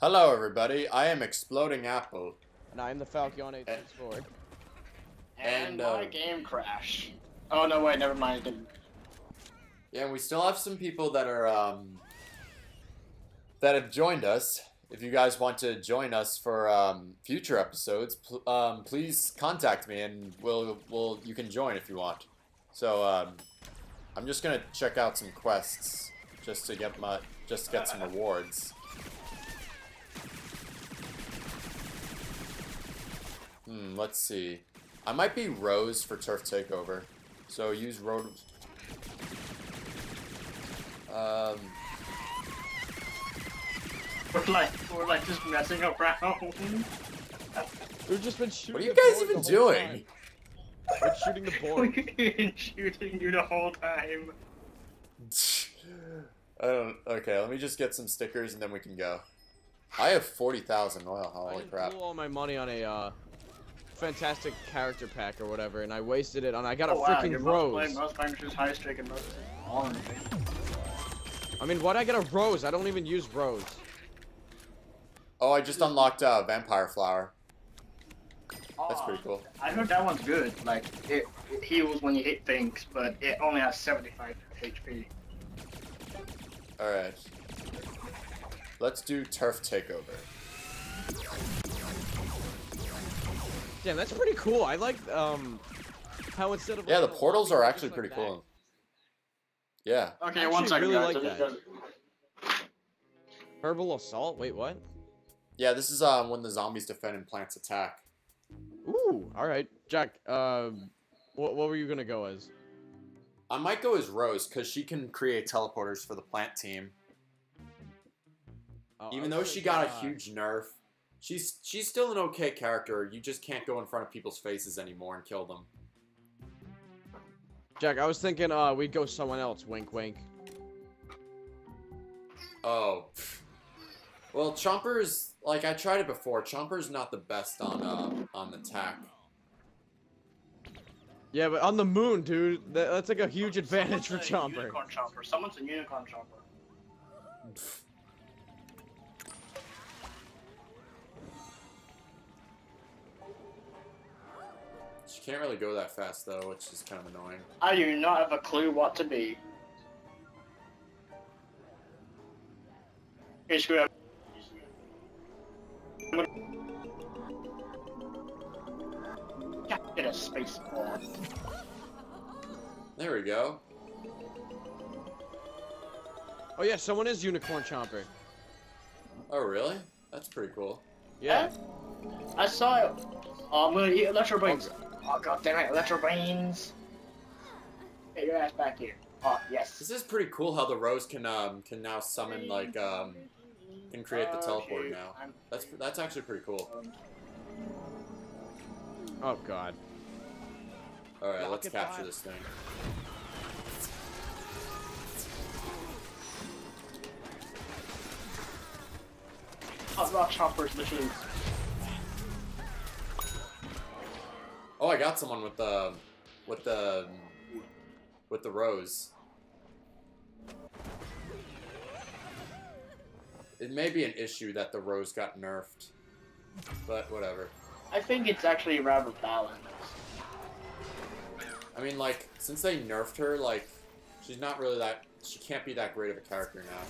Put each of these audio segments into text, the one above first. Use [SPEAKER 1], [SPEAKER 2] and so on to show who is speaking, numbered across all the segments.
[SPEAKER 1] Hello, everybody. I am Xplodin Apple.
[SPEAKER 2] And I'm the Falchion 864.
[SPEAKER 3] And,
[SPEAKER 1] And,
[SPEAKER 3] my
[SPEAKER 1] uh,
[SPEAKER 3] game crash. Oh no, wait, never mind.
[SPEAKER 1] Yeah, and we still have some people that are um, that have joined us. If you guys want to join us for um, future episodes, pl- um, please contact me, and we'll we'll you can join if you want. So um, I'm just gonna check out some quests just to get my just to get some rewards. Hmm, let's see. I might be Rose for Turf Takeover. So use Road. Um,
[SPEAKER 3] We're like, we're like just messing around.
[SPEAKER 2] We've just been shooting
[SPEAKER 1] what are you guys even doing?
[SPEAKER 2] time. We're shooting the board.
[SPEAKER 3] We've been shooting you the whole time.
[SPEAKER 1] I don't. Okay, let me just get some stickers and then we can go. I have forty thousand. Wow,
[SPEAKER 2] I
[SPEAKER 1] holy
[SPEAKER 2] just
[SPEAKER 1] crap!
[SPEAKER 2] blew all my money on a uh, fantastic character pack or whatever, and I wasted it on. I got a
[SPEAKER 3] oh, wow,
[SPEAKER 2] freaking
[SPEAKER 3] you're
[SPEAKER 2] rose.
[SPEAKER 3] Most, most times just high streak and most is on.
[SPEAKER 2] I mean, why'd I get a rose? I don't even use rose.
[SPEAKER 1] Oh, I just unlocked uh, Vampire Flower. That's pretty cool.
[SPEAKER 3] I heard that one's good. Like it, it heals when you hit things, but it only has 75 HP.
[SPEAKER 1] All right. Let's do Turf Takeover.
[SPEAKER 2] Damn, that's pretty cool. I like um how instead of
[SPEAKER 1] Yeah, the portals are actually pretty
[SPEAKER 2] like
[SPEAKER 1] cool. Yeah.
[SPEAKER 3] Okay,
[SPEAKER 2] I
[SPEAKER 3] one
[SPEAKER 2] actually
[SPEAKER 3] second,
[SPEAKER 2] really like that. Herbal assault. Wait, what?
[SPEAKER 1] Yeah, this is um when the zombies defend and plants attack.
[SPEAKER 2] Ooh, all right, Jack. Um, what what were you gonna go as?
[SPEAKER 1] I might go as Rose because she can create teleporters for the plant team.
[SPEAKER 2] Oh,
[SPEAKER 1] Even though she
[SPEAKER 2] thinking,
[SPEAKER 1] got a
[SPEAKER 2] uh,
[SPEAKER 1] huge nerf, she's she's still an okay character. You just can't go in front of people's faces anymore and kill them.
[SPEAKER 2] Jack, I was thinking uh we'd go someone else. Wink, wink.
[SPEAKER 1] Oh. Well, Chomper's like I tried it before. Chomper's not the best on uh, on attack.
[SPEAKER 2] Yeah, but on the moon, dude, that, that's like a huge advantage for
[SPEAKER 3] a
[SPEAKER 2] Chomper.
[SPEAKER 3] Unicorn chomper. Someone's a unicorn chomper.
[SPEAKER 1] She can't really go that fast though, which is kind of annoying.
[SPEAKER 3] I do not have a clue what to be. Hey, screw up. Get a space ball.
[SPEAKER 1] There we go.
[SPEAKER 2] Oh yeah, someone is Unicorn Chomper.
[SPEAKER 1] Oh really? That's pretty cool.
[SPEAKER 2] Yeah.
[SPEAKER 3] I saw it. Oh, I'm gonna eat electro oh, brains. Oh god damn it, electro brains. Get your ass back here. Oh yes.
[SPEAKER 1] This is pretty cool how the Rose can um can now summon like um can create the
[SPEAKER 3] Oh,
[SPEAKER 1] teleport
[SPEAKER 3] shoot.
[SPEAKER 1] now.
[SPEAKER 3] I'm-
[SPEAKER 1] That's that's actually pretty cool.
[SPEAKER 2] Oh god.
[SPEAKER 1] All right, let's capture
[SPEAKER 2] bot.
[SPEAKER 1] this thing.
[SPEAKER 3] Hot rock choppers machines.
[SPEAKER 1] Oh, I got someone with the with the with the rose. It may be an issue that the rose got nerfed, but whatever.
[SPEAKER 3] I think it's actually rather balanced.
[SPEAKER 1] I mean, like since they nerfed her, like she's not really that. She can't be that great of a character now.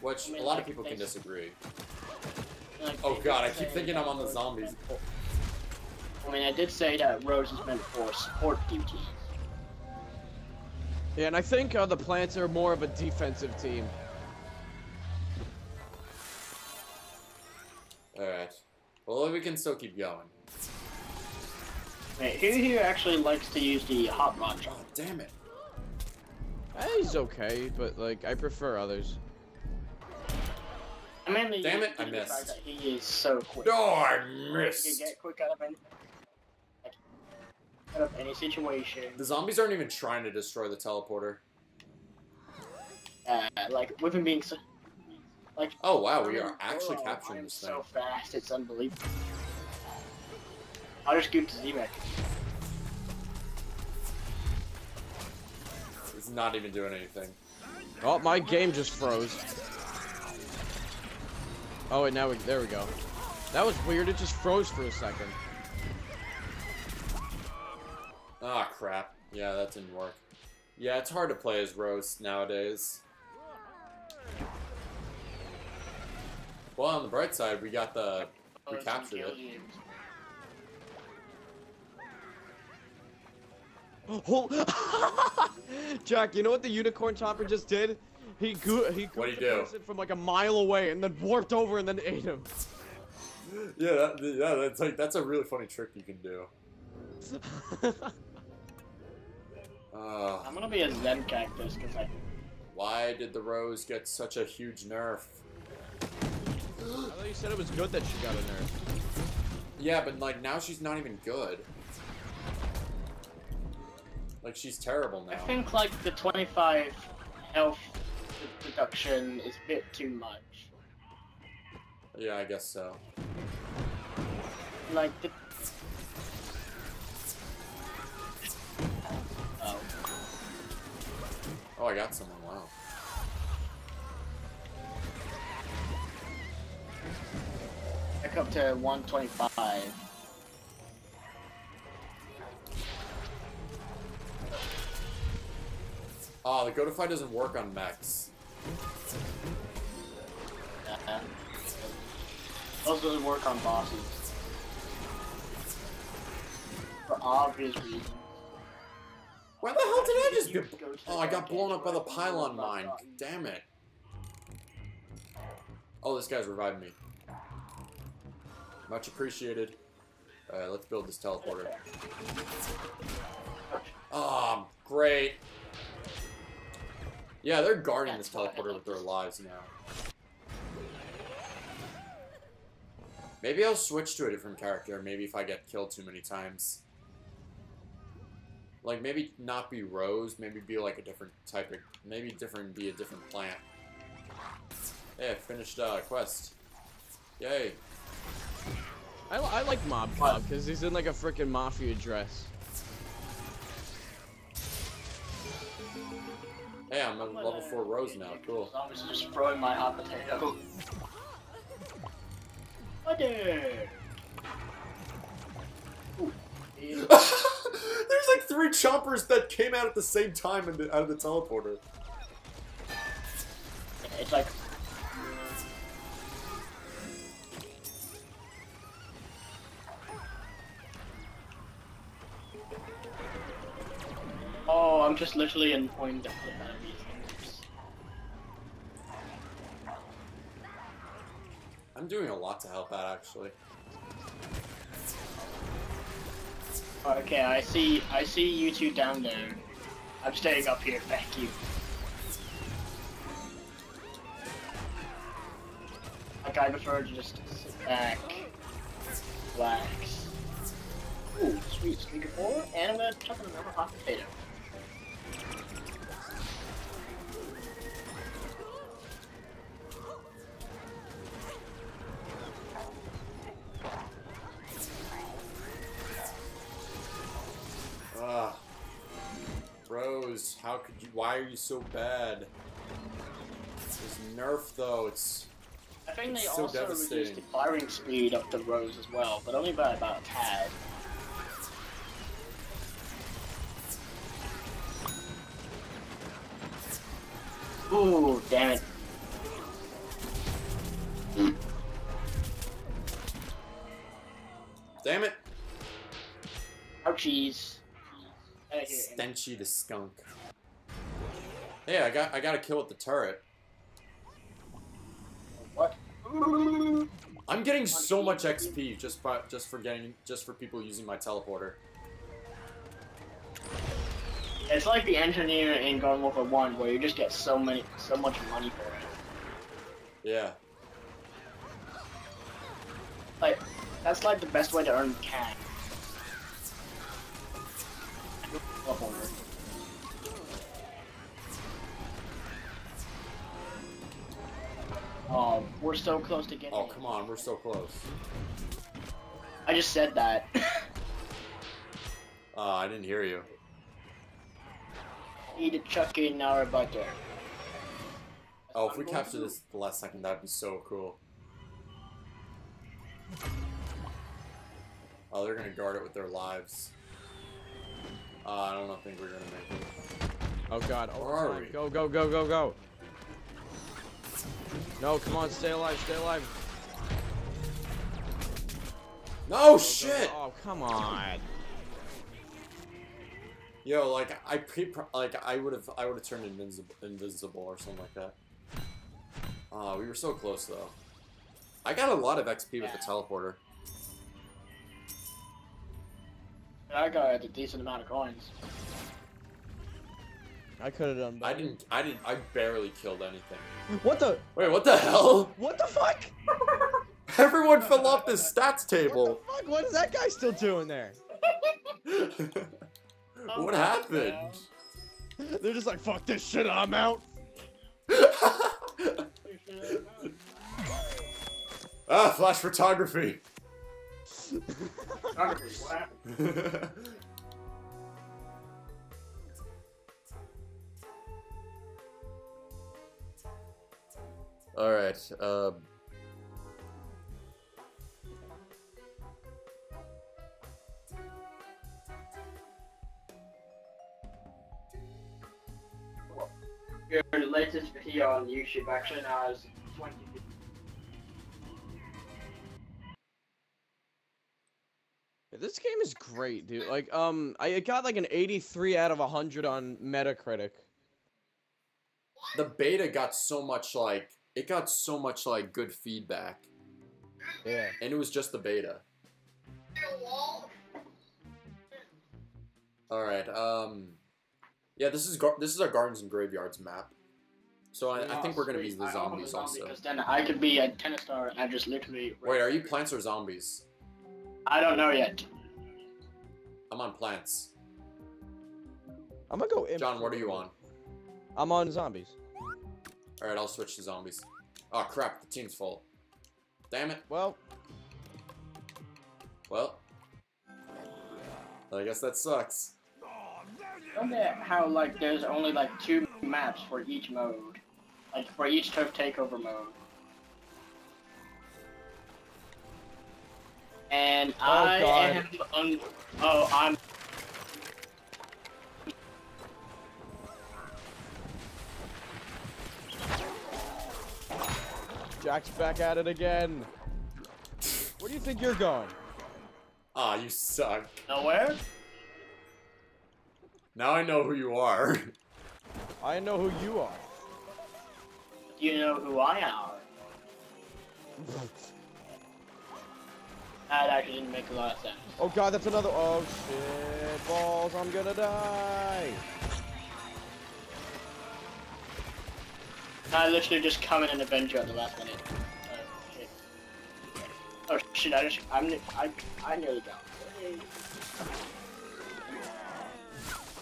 [SPEAKER 1] Which
[SPEAKER 3] I mean,
[SPEAKER 1] a lot
[SPEAKER 3] like,
[SPEAKER 1] of people can disagree.
[SPEAKER 3] Like,
[SPEAKER 1] Oh god, I keep thinking I'm on the zombies.
[SPEAKER 3] I mean, I did say that Rose is meant for support duty.
[SPEAKER 2] Yeah, and I think uh, the plants are more of a defensive team.
[SPEAKER 1] Alright. Well, we can still keep going.
[SPEAKER 3] Wait, who here actually likes to use the hot rod
[SPEAKER 1] Oh, damn it.
[SPEAKER 2] He's okay, but like I prefer others.
[SPEAKER 3] I mainly
[SPEAKER 1] Damn it, I
[SPEAKER 3] due to the fact
[SPEAKER 1] missed.
[SPEAKER 3] he is so quick.
[SPEAKER 1] Oh, I
[SPEAKER 3] You
[SPEAKER 1] missed.
[SPEAKER 3] get quick out of any, like, out of any situation.
[SPEAKER 1] The zombies aren't even trying to destroy the teleporter.
[SPEAKER 3] Uh, like with him being so, like.
[SPEAKER 1] Oh wow, we are actually
[SPEAKER 3] Goro
[SPEAKER 1] capturing
[SPEAKER 3] runs
[SPEAKER 1] this thing.
[SPEAKER 3] so fast, it's unbelievable. I'll just scoop to Z-Mech.
[SPEAKER 1] It's not even doing anything.
[SPEAKER 2] Oh, my game just froze. Oh, wait, now we, there we go. That was weird. It just froze for a second.
[SPEAKER 1] Ah, crap. Yeah, that didn't work. Yeah, it's hard to play as Rose nowadays. Well, on the bright side, we got the... We
[SPEAKER 3] Oh,
[SPEAKER 1] captured it.
[SPEAKER 2] Oh, Jack, you know what the unicorn chomper just did? He go he
[SPEAKER 1] What'd he do?
[SPEAKER 2] it from like a mile away and then warped over and then ate him.
[SPEAKER 1] Yeah, that, yeah, that's like that's a really funny trick you can do. Uh,
[SPEAKER 3] I'm gonna be a Zen cactus because I.
[SPEAKER 1] why did the Rose get such a huge nerf?
[SPEAKER 2] I thought you said it was good that she got a nerf.
[SPEAKER 1] Yeah, but like now she's not even good. Like she's terrible now.
[SPEAKER 3] I think like the 25 health reduction is a bit too much.
[SPEAKER 1] Yeah, I guess so.
[SPEAKER 3] Like the. Oh.
[SPEAKER 1] Oh, I got someone. Wow.
[SPEAKER 3] Back up to 125.
[SPEAKER 1] Oh, the go to Goatify doesn't work on mechs.
[SPEAKER 3] Uh, those doesn't work on bosses. For obvious reasons.
[SPEAKER 1] Where the hell did I just get? Oh, I got blown up by the pylon mine. Damn it. Oh, this guy's reviving me. Much appreciated. Alright, let's build this teleporter. Oh, great. Yeah, they're guarding this
[SPEAKER 3] That's why I
[SPEAKER 1] teleporter with their lives now. Maybe I'll switch to a different character, maybe if I get killed too many times. Like, maybe not be Rose, maybe be like a different type of... Maybe different, be a different plant. Hey, I finished uh, quest. Yay.
[SPEAKER 2] I, I like Mob Cob because he's in like a freaking mafia dress.
[SPEAKER 1] Hey, I'm a level 4 Rose now, cool.
[SPEAKER 3] I was just throwing my hot potato. What the? Ooh. Yeah.
[SPEAKER 1] There's like three chompers that came out at the same time in the, out of the teleporter.
[SPEAKER 3] It's like. Oh, I'm just literally in point flip of these.
[SPEAKER 1] I'm doing a lot to help out, actually.
[SPEAKER 3] Okay, I see. I see you two down there. I'm staying up here. Thank you. Like I prefer to just sit back, relax. Ooh, sweet. Speaker four, and I'm gonna chuck another hot potato.
[SPEAKER 1] Could you? Why are you so bad? This nerf, though, it's.
[SPEAKER 3] I think they
[SPEAKER 1] so
[SPEAKER 3] also reduced the firing speed of the rose as well, but only by about a tad. Ooh, damn it.
[SPEAKER 1] Damn it!
[SPEAKER 3] Ouchies.
[SPEAKER 1] Stenchy the skunk. Hey, I got I got a kill with the turret.
[SPEAKER 3] What?
[SPEAKER 1] I'm getting so much XP just by just for getting just for people using my teleporter.
[SPEAKER 3] It's like the engineer in Garden Warfare 1 where you just get so many so much money for it.
[SPEAKER 1] Yeah.
[SPEAKER 3] Like that's like the best way to earn cash. Oh, we're so close to getting
[SPEAKER 1] Oh come on, we're so close.
[SPEAKER 3] I just said that.
[SPEAKER 1] Uh, I didn't hear you.
[SPEAKER 3] Eat a chuck in our butter.
[SPEAKER 1] Oh, if we capture this the last second, that'd be so cool. Oh, they're gonna guard it with their lives. Uh, I don't think we're gonna make it.
[SPEAKER 2] Oh god. Oh,
[SPEAKER 1] Where are
[SPEAKER 2] time.
[SPEAKER 1] we?
[SPEAKER 2] Go, go, go, go, go. No, come on, stay alive, stay alive.
[SPEAKER 1] No
[SPEAKER 2] Go, go,
[SPEAKER 1] shit!
[SPEAKER 2] go. Oh, come on.
[SPEAKER 1] Yo, like I pre like I would have I would have turned invisible invisible or something like that. Ah, we were so close though. I got a lot of XP with the teleporter.
[SPEAKER 3] I got a decent amount of coins.
[SPEAKER 2] I could have done better.
[SPEAKER 1] I didn't I didn't I barely killed anything.
[SPEAKER 2] What the?
[SPEAKER 1] Wait, what the hell?
[SPEAKER 2] What the fuck?
[SPEAKER 1] Everyone fell off the stats
[SPEAKER 2] What
[SPEAKER 1] table.
[SPEAKER 2] the fuck? What is that guy still doing there?
[SPEAKER 1] what happened?
[SPEAKER 2] They're just like, fuck this shit, I'm out.
[SPEAKER 1] ah, flash photography.
[SPEAKER 3] What happened?
[SPEAKER 1] All right. Um.
[SPEAKER 3] Your latest video on YouTube actually now is 20
[SPEAKER 2] This game is great, dude. Like, um, I it got like an 83 out of 100 on Metacritic.
[SPEAKER 1] The beta got so much like it got so much like good feedback,
[SPEAKER 2] Yeah.
[SPEAKER 1] and it was just the beta. All right. Um. Yeah, this is gar- this is our gardens and graveyards map. So I, I think we're gonna be the zombies also.
[SPEAKER 3] Because then I could be a tennis star and I just literally.
[SPEAKER 1] Wait, are you plants or zombies?
[SPEAKER 3] I don't know yet.
[SPEAKER 1] I'm on plants.
[SPEAKER 2] I'm gonna go. imp
[SPEAKER 1] John, what are you on?
[SPEAKER 2] I'm on zombies.
[SPEAKER 1] All right, I'll switch to zombies. Oh crap, the team's full. Damn it.
[SPEAKER 2] Well,
[SPEAKER 1] Well, I guess that sucks.
[SPEAKER 3] Wonder how like there's only like two maps for each mode, like for each turf takeover mode. And oh, I
[SPEAKER 2] God.
[SPEAKER 3] am un- oh I'm
[SPEAKER 2] Jack's back at it again. Where do you think you're going?
[SPEAKER 1] Ah, you suck.
[SPEAKER 3] nowhere.
[SPEAKER 1] Now I know who you are.
[SPEAKER 2] I know who you are.
[SPEAKER 3] Do you know who I am? That actually didn't make a lot of sense.
[SPEAKER 2] Oh god, that's another. Oh shit, balls! I'm gonna die.
[SPEAKER 3] I literally just come in and avenge you at the last minute. Oh shit. Oh shit, I just, I'm, I, I nearly died.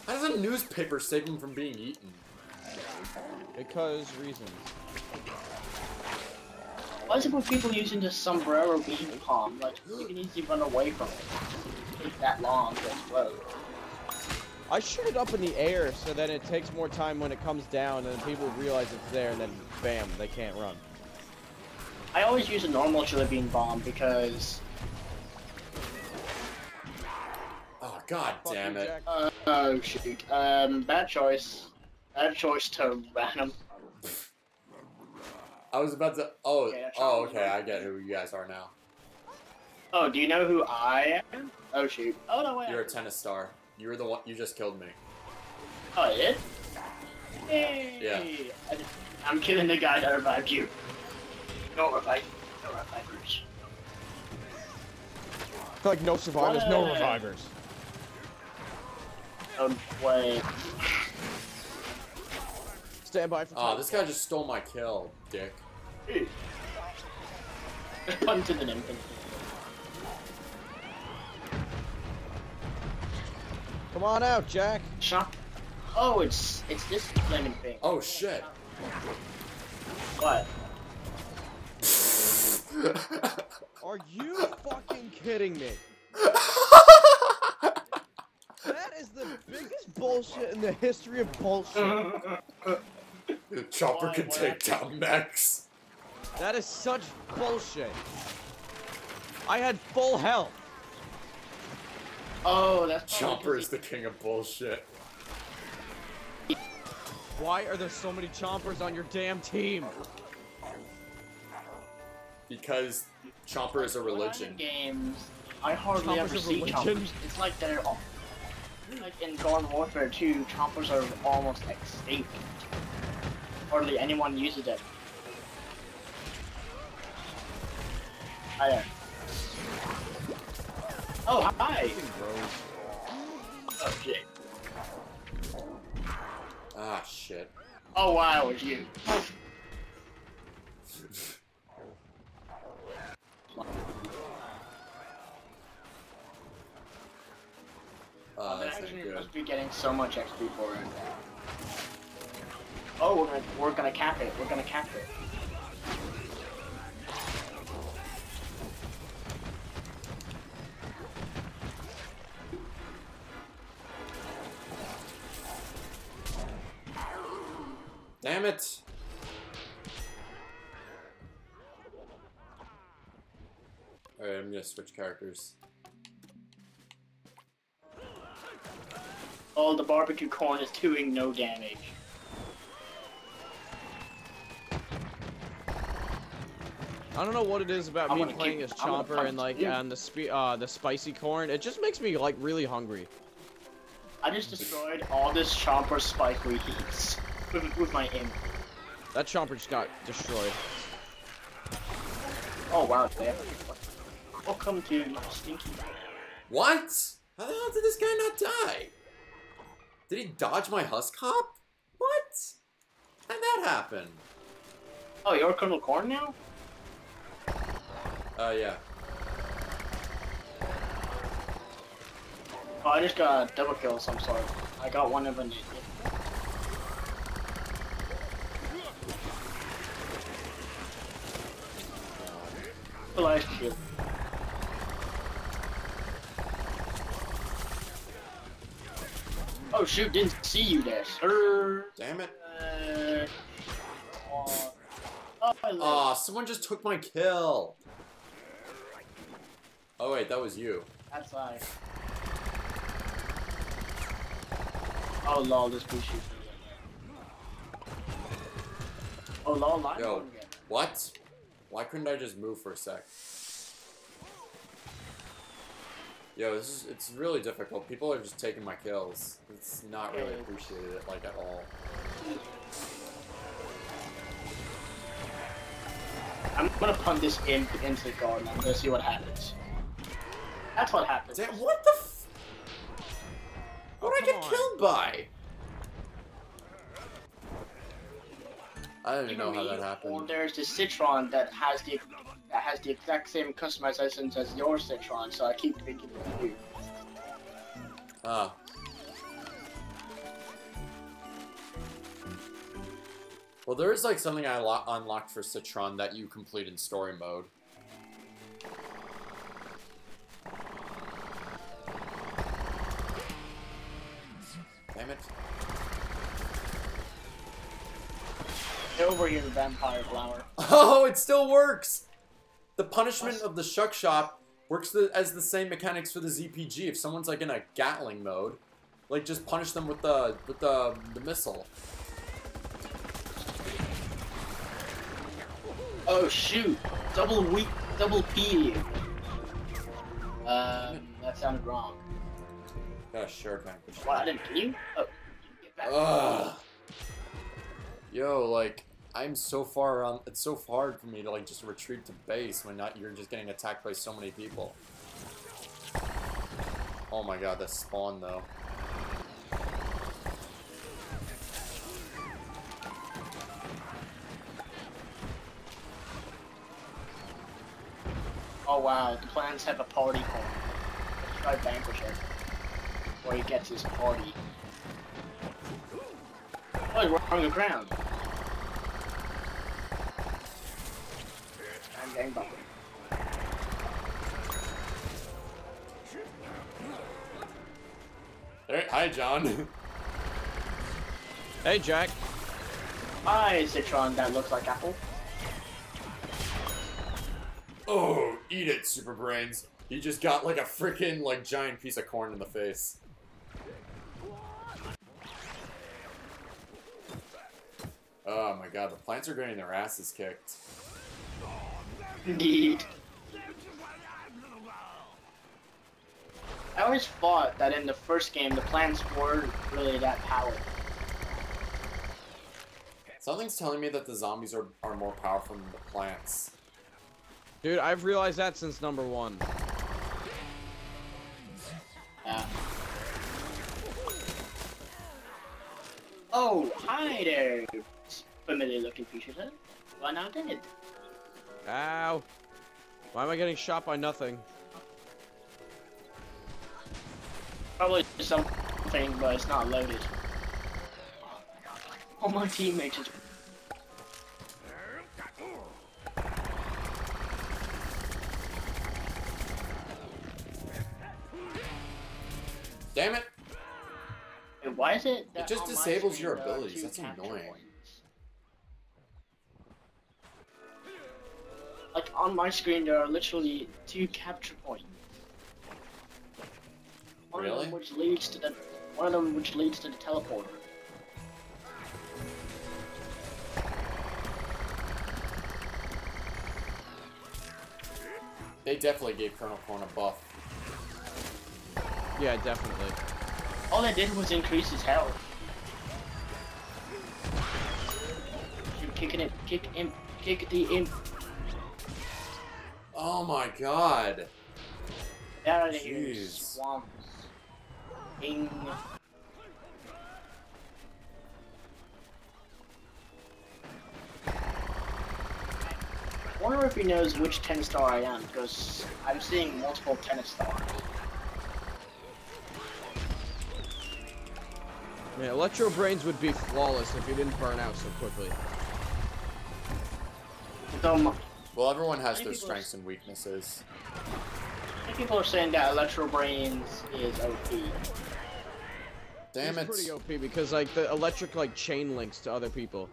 [SPEAKER 1] How does a newspaper save him from being eaten?
[SPEAKER 2] Because reasons.
[SPEAKER 3] Why is it with people using the sombrero bean bomb? Like, you can easily run away from it. It takes that long to explode.
[SPEAKER 2] I shoot it up in the air so that it takes more time when it comes down and people realize it's there and then bam, they can't run.
[SPEAKER 3] I always use a normal chili bean bomb because,
[SPEAKER 1] Oh god
[SPEAKER 2] Fuck
[SPEAKER 1] damn
[SPEAKER 2] you,
[SPEAKER 1] it.
[SPEAKER 3] Uh, oh shoot, um, bad choice. Bad choice to random.
[SPEAKER 1] I was about to. Oh,
[SPEAKER 3] Yeah,
[SPEAKER 1] oh, okay. I get who you guys are now.
[SPEAKER 3] Oh, do you know who I am? Oh shoot. Oh no, wait.
[SPEAKER 1] You're a tennis star. You were the one. You just killed me.
[SPEAKER 3] Oh, I did? Hey!
[SPEAKER 1] Yeah.
[SPEAKER 3] I just, I'm killing the guy that revived you. No revive. No revivers.
[SPEAKER 2] I feel like no survivors, no
[SPEAKER 3] What?
[SPEAKER 2] revivers.
[SPEAKER 3] Oh, wait.
[SPEAKER 2] Stand by for
[SPEAKER 1] Oh, this guy just stole my kill, dick.
[SPEAKER 3] One to the infant.
[SPEAKER 2] Come on out, Jack.
[SPEAKER 3] Shot. Oh, it's it's this flaming thing.
[SPEAKER 1] Oh shit.
[SPEAKER 3] What?
[SPEAKER 2] Are you fucking kidding me? That is the biggest bullshit in the history of bullshit.
[SPEAKER 1] The chopper
[SPEAKER 3] Why,
[SPEAKER 1] can
[SPEAKER 3] what
[SPEAKER 1] take down Max.
[SPEAKER 2] That is such bullshit. I had full health.
[SPEAKER 3] Oh, that's probably
[SPEAKER 1] Chomper is
[SPEAKER 3] 'cause
[SPEAKER 1] the king of bullshit.
[SPEAKER 2] Why are there so many chompers on your damn team?
[SPEAKER 1] Because Chomper is a
[SPEAKER 3] When in
[SPEAKER 1] religion.
[SPEAKER 3] Games, I hardly
[SPEAKER 2] Chompers
[SPEAKER 3] ever see
[SPEAKER 2] religion?
[SPEAKER 3] chompers. It's like they're all, like in Garden Warfare 2, chompers are almost extinct. Hardly anyone uses it. Hi there. Oh, hi! Oh, shit.
[SPEAKER 1] Ah, shit.
[SPEAKER 3] Oh, wow, was you.
[SPEAKER 1] Uh,
[SPEAKER 3] I'm
[SPEAKER 1] that's
[SPEAKER 3] actually
[SPEAKER 1] good.
[SPEAKER 3] must be getting so much XP for it. Oh, we're gonna we're gonna cap it. We're gonna cap it.
[SPEAKER 1] Damn it! Alright, I'm gonna switch characters.
[SPEAKER 3] Oh, the barbecue corn is doing no damage.
[SPEAKER 2] I don't know what it is about
[SPEAKER 3] I'm
[SPEAKER 2] me playing
[SPEAKER 3] keep-
[SPEAKER 2] as Chomper and like and the spe uh the spicy corn. It just makes me like really hungry.
[SPEAKER 3] I just destroyed all this chomper spike weeds with, with my aim.
[SPEAKER 2] That Chomper just got destroyed.
[SPEAKER 3] Oh wow, they have Welcome to Stinky.
[SPEAKER 1] What? How the hell did this guy not die? Did he dodge my husk hop? What? How'd that happen?
[SPEAKER 3] Oh, you're Kernel Corn now?
[SPEAKER 1] Uh, yeah.
[SPEAKER 3] Oh, I just got a double kill of some sort. I got one of them. Last. Oh shoot, didn't see you there, sir.
[SPEAKER 1] Damn it.
[SPEAKER 3] Uh, oh, oh, I
[SPEAKER 1] someone just took my kill. Oh wait, that was you.
[SPEAKER 3] That's I. Oh lol, this blue shoot. Oh lol, line
[SPEAKER 1] Yo,
[SPEAKER 3] again.
[SPEAKER 1] what? Why couldn't I just move for a sec? Yo, this is, it's really difficult. People are just taking my kills. It's not really appreciated, like, at all.
[SPEAKER 3] I'm gonna punt this imp into the garden. I'm gonna see what happens. That's what happens.
[SPEAKER 1] Damn, what the f- What did I
[SPEAKER 2] oh,
[SPEAKER 1] get
[SPEAKER 2] on.
[SPEAKER 1] killed by? I don't even know how that
[SPEAKER 3] Or
[SPEAKER 1] happened.
[SPEAKER 3] there's the Citron that has the that has the exact same customizations as your Citron, so I keep thinking of you.
[SPEAKER 1] Ah. Well, there is like something I lo- unlocked for Citron that you complete in story mode. Damn it.
[SPEAKER 3] Get over here, vampire flower.
[SPEAKER 1] Oh, it still works! The punishment of the Shuck Shot works the, as the same mechanics for the ZPG. If someone's like in a Gatling mode, like just punish them with the with the the missile.
[SPEAKER 3] Oh shoot! Double weak, double P. Um, that sounded wrong.
[SPEAKER 1] Got a shared vanquish.
[SPEAKER 3] What? I didn't kill you? Oh. Get back.
[SPEAKER 1] Ugh. Yo, like I'm so far around. It's so hard for me to like just retreat to base when not you're just getting attacked by so many people. Oh my god, that spawn though.
[SPEAKER 3] Oh wow, the plans have a party corner. Let's try Vanquisher. Where he gets his party. Oh, we're on the ground. I'm getting bumped.
[SPEAKER 1] Hey, hi, John.
[SPEAKER 2] Hey Jack.
[SPEAKER 3] Hi, Citron that looks like apple.
[SPEAKER 1] Oh, eat it, Super Brains. He just got like a freaking like giant piece of corn in the face. Oh my god, the plants are getting their asses kicked.
[SPEAKER 3] Indeed. I always thought that in the first game the plants weren't really that powerful.
[SPEAKER 1] Something's telling me that the zombies are, are more powerful than the plants.
[SPEAKER 2] Dude, I've realized that since number one.
[SPEAKER 3] Yeah. Oh, hi there, familiar looking creature. Huh? Why not dead?
[SPEAKER 2] Ow. Why am I getting shot by nothing?
[SPEAKER 3] Probably something, but it's not loaded. Oh, my teammates is
[SPEAKER 1] Damn it!
[SPEAKER 3] Wait, why is it? that
[SPEAKER 1] just disables your abilities, that's annoying.
[SPEAKER 3] points? On my screen, there are literally two capture points. One of them which leads to the one of them which leads to the teleporter.
[SPEAKER 1] They definitely gave Kernel Corn a buff.
[SPEAKER 2] Yeah, definitely.
[SPEAKER 3] All they did was increase his health. You're kicking it, kick imp, kick the imp.
[SPEAKER 1] Oh my god.
[SPEAKER 3] Get out of here, you
[SPEAKER 1] Jeez.
[SPEAKER 3] swamps. Bing. I wonder if he knows which 10 star I am, because I'm seeing multiple 10 stars.
[SPEAKER 2] Yeah, Electro Brains would be flawless if he didn't burn out so quickly.
[SPEAKER 3] So, m-
[SPEAKER 1] Well, everyone has their
[SPEAKER 3] people-
[SPEAKER 1] strengths and weaknesses.
[SPEAKER 3] many people are saying that Electro Brains is OP.
[SPEAKER 1] Damn
[SPEAKER 2] He's
[SPEAKER 1] it.
[SPEAKER 2] pretty OP because like the electric like chain links to other people.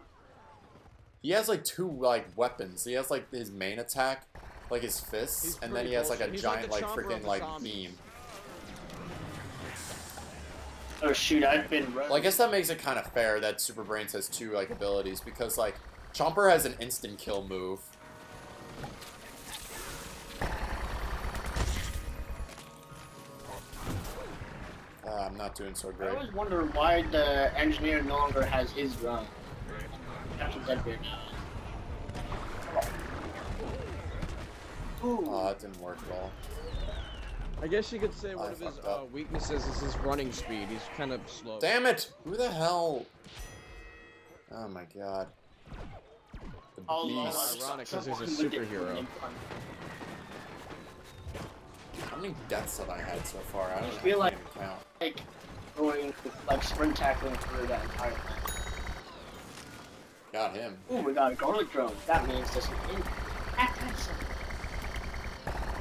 [SPEAKER 1] He has like two like weapons. He has like his main attack, like his fists,
[SPEAKER 2] He's
[SPEAKER 1] and then he has like a
[SPEAKER 2] bullshit. He's like
[SPEAKER 1] giant
[SPEAKER 2] the
[SPEAKER 1] like freaking like
[SPEAKER 2] zombies.
[SPEAKER 1] beam.
[SPEAKER 3] Oh shoot, I've been rogue.
[SPEAKER 1] Well, I guess that makes it kind of fair that Super Brains has two like abilities because like Chomper has an instant kill move. Ah, I'm not doing so great.
[SPEAKER 3] I
[SPEAKER 1] great.
[SPEAKER 3] always wonder why the engineer no longer has his gun. Captain Deadbeard.
[SPEAKER 1] Oh, that didn't work at all.
[SPEAKER 2] I guess you could say one
[SPEAKER 1] I
[SPEAKER 2] of his uh, weaknesses is his running speed. He's kind of slow.
[SPEAKER 1] Damn it! Who the hell? Oh my god. The
[SPEAKER 3] Oh,
[SPEAKER 1] beast.
[SPEAKER 2] ironic 'cause he's a superhero.
[SPEAKER 3] Really fun.
[SPEAKER 1] How many deaths have I had so far? I don't
[SPEAKER 3] I feel
[SPEAKER 1] I
[SPEAKER 3] like-
[SPEAKER 1] can't count.
[SPEAKER 3] Like going like sprint tackling through that entire thing.
[SPEAKER 1] Got him.
[SPEAKER 3] Ooh, we got a garlic drone. That means there's an in- accuracy.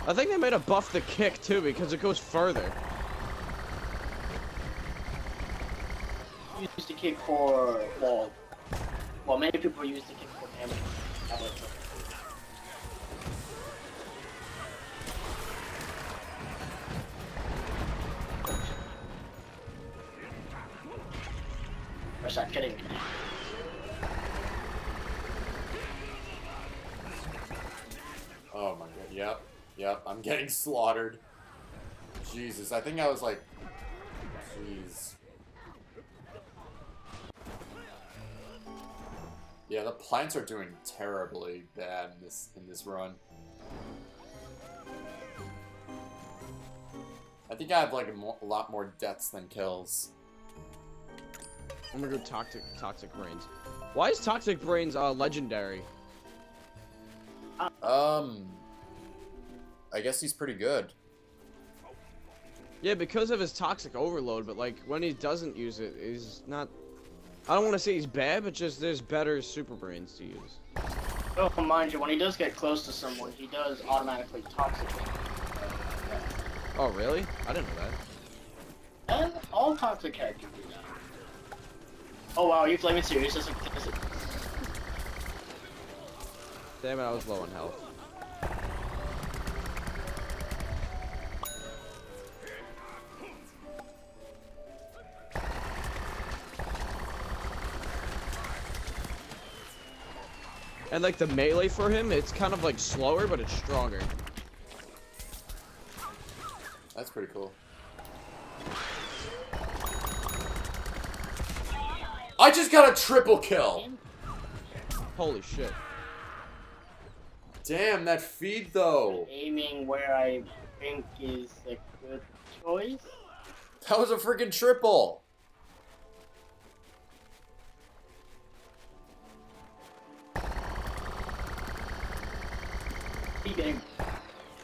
[SPEAKER 2] I think they made a buff the kick too because it goes further.
[SPEAKER 3] Use the kick for well, well, many people use the kick for damage. That was- Or stop kidding.
[SPEAKER 1] Oh my god. Yep. Yep. I'm getting slaughtered. Jesus. I think I was like. Jeez. Yeah, the plants are doing terribly bad in this in this run. I think I have like a, mo- a lot more deaths than kills.
[SPEAKER 2] I'm gonna go toxic toxic brains. Why is toxic brains uh legendary?
[SPEAKER 1] Um, I guess he's pretty good.
[SPEAKER 2] Yeah, because of his toxic overload, but like when he doesn't use it, he's not. I don't want to say he's bad, but just there's better super brains to use.
[SPEAKER 3] Oh, mind you, when he does get close to someone, he does automatically toxic.
[SPEAKER 2] Oh really? I didn't know that.
[SPEAKER 3] And all toxic characters do that. Oh wow, are you flaming serious? That's like, that's
[SPEAKER 2] Damn it, I was low on health. And like the melee for him, it's kind of like slower, but it's stronger.
[SPEAKER 1] That's pretty cool. I just got a triple kill.
[SPEAKER 2] Holy shit.
[SPEAKER 1] Damn, that feed though.
[SPEAKER 3] Aiming where I think is a good choice.
[SPEAKER 1] That was a freaking triple.
[SPEAKER 3] Keep getting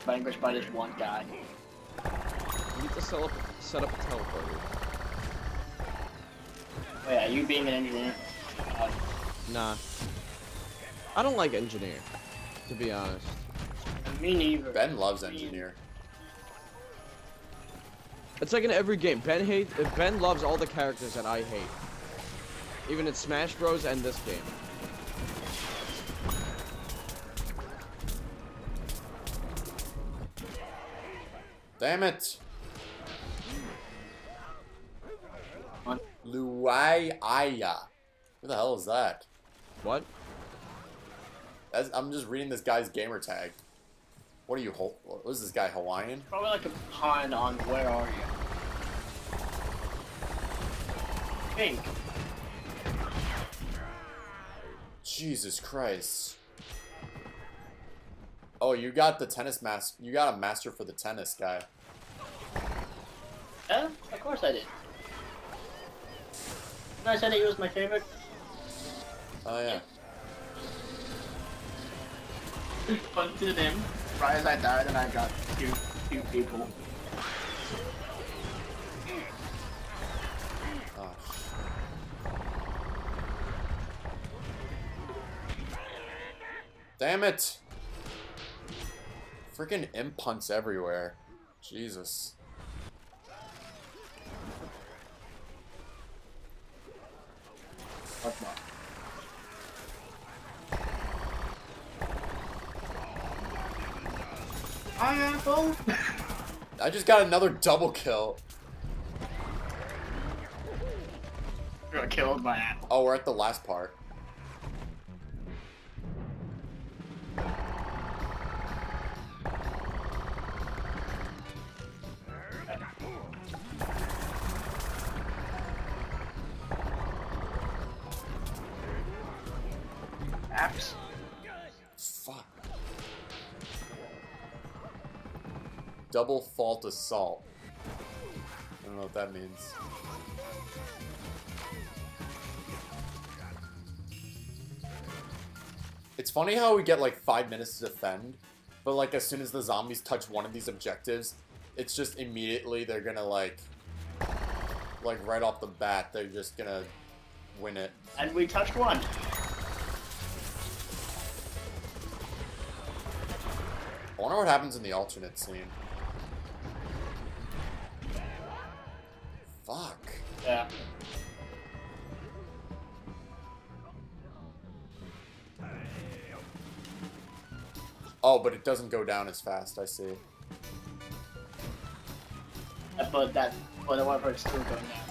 [SPEAKER 3] vanquished by this one guy.
[SPEAKER 2] You need to set up, set up a teleporter.
[SPEAKER 3] Oh yeah, you being an engineer. Uh,
[SPEAKER 2] Nah. I don't like engineer, to be honest.
[SPEAKER 3] me neither.
[SPEAKER 1] Ben loves engineer.
[SPEAKER 2] It's like in every game. Ben hates. Ben loves all the characters that I hate. Even in Smash Bros. and this game.
[SPEAKER 1] Damn it. Luai Aya. Who the hell is that?
[SPEAKER 2] What?
[SPEAKER 1] That's, I'm just reading this guy's gamer tag. What are you? Ho- What is this guy Hawaiian?
[SPEAKER 3] Probably like a pun on where are you? Pink.
[SPEAKER 1] Jesus Christ. Oh, you got the tennis master. You got a master for the tennis guy.
[SPEAKER 3] Yeah, of course I did. And I said he was my favorite.
[SPEAKER 1] Oh yeah.
[SPEAKER 3] Punted him. Right as I died, and I got two two people.
[SPEAKER 1] Oh, Damn it! Freaking impunts everywhere. Jesus.
[SPEAKER 3] What the? I am both.
[SPEAKER 1] I just got another double kill.
[SPEAKER 3] Got killed by Apple.
[SPEAKER 1] Oh, we're at the last part. Fault assault. I don't know what that means. It's funny how we get like five minutes to defend, but like as soon as the zombies touch one of these objectives, it's just immediately they're gonna like, like right off the bat, they're just gonna win it.
[SPEAKER 3] And we touched one.
[SPEAKER 1] I wonder what happens in the alternate scene. But it doesn't go down as fast, I see.
[SPEAKER 3] But that, but the part is still going down.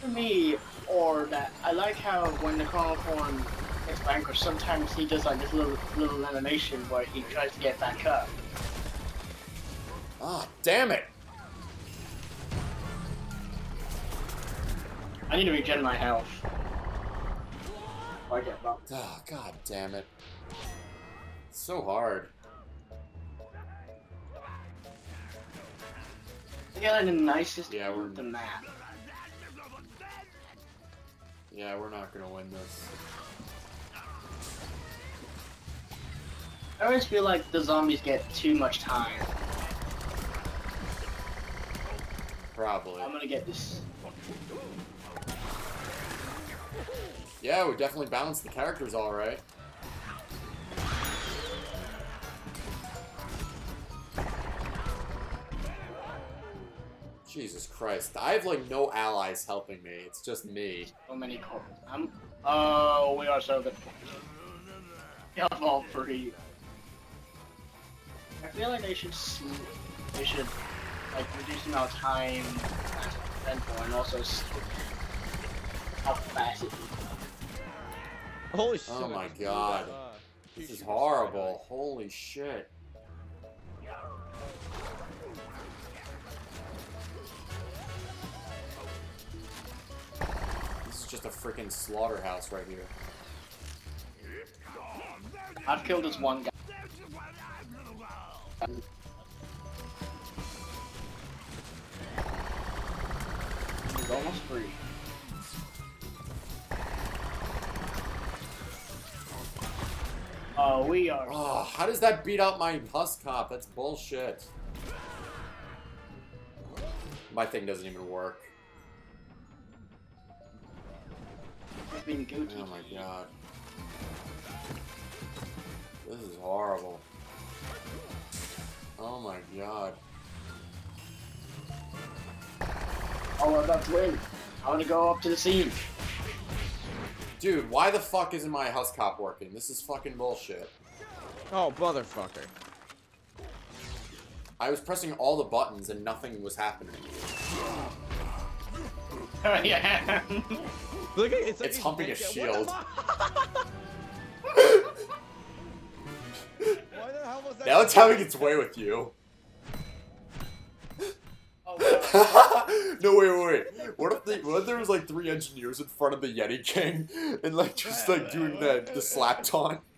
[SPEAKER 3] For me, or that I like how when the Chronoform gets vanquished, sometimes he does like this little little animation where he tries to get back up.
[SPEAKER 1] Ah, damn it!
[SPEAKER 3] I need to regen my health. I get bumped.
[SPEAKER 1] Ah, god damn it. It's so hard.
[SPEAKER 3] Again, the nicest
[SPEAKER 1] Yeah,
[SPEAKER 3] yeah,
[SPEAKER 1] we're-
[SPEAKER 3] the map.
[SPEAKER 1] Yeah, we're not gonna win this.
[SPEAKER 3] I always feel like the zombies get too much time.
[SPEAKER 1] Probably.
[SPEAKER 3] I'm gonna get this.
[SPEAKER 1] Yeah, we definitely balanced the characters alright. Jesus Christ. I have like no allies helping me. It's just me.
[SPEAKER 3] So many. I'm. Um, oh, uh, we are so good. Yeah, all free. I feel like they should. They should like reduce the amount of time. Denver and also how fast it is.
[SPEAKER 2] Holy shit!
[SPEAKER 1] Oh my God.
[SPEAKER 2] uh,
[SPEAKER 1] This is horrible. Holy shit. This is just a freaking slaughterhouse right here.
[SPEAKER 3] I've killed this one guy. He's almost free. Oh, we are.
[SPEAKER 1] Oh, how does that beat out my Husk Hop? That's bullshit. My thing doesn't even work.
[SPEAKER 3] He's being guilty.
[SPEAKER 1] Oh my god. This is horrible. Oh my god.
[SPEAKER 3] Oh, we're about to win. I want to go up to the scene.
[SPEAKER 1] Dude, why the fuck isn't my Husk Hop working? This is fucking bullshit.
[SPEAKER 2] Oh, motherfucker.
[SPEAKER 1] I was pressing all the buttons and nothing was happening.
[SPEAKER 3] yeah.
[SPEAKER 2] Look at it's like
[SPEAKER 1] It's humping a shield.
[SPEAKER 2] The Why the hell was that?
[SPEAKER 1] Now it's having its way with you.
[SPEAKER 3] Oh, wow.
[SPEAKER 1] no, wait, wait, wait. What if, the, what if there was like three engineers in front of the Yeti King and like just like doing the, the slap taunt?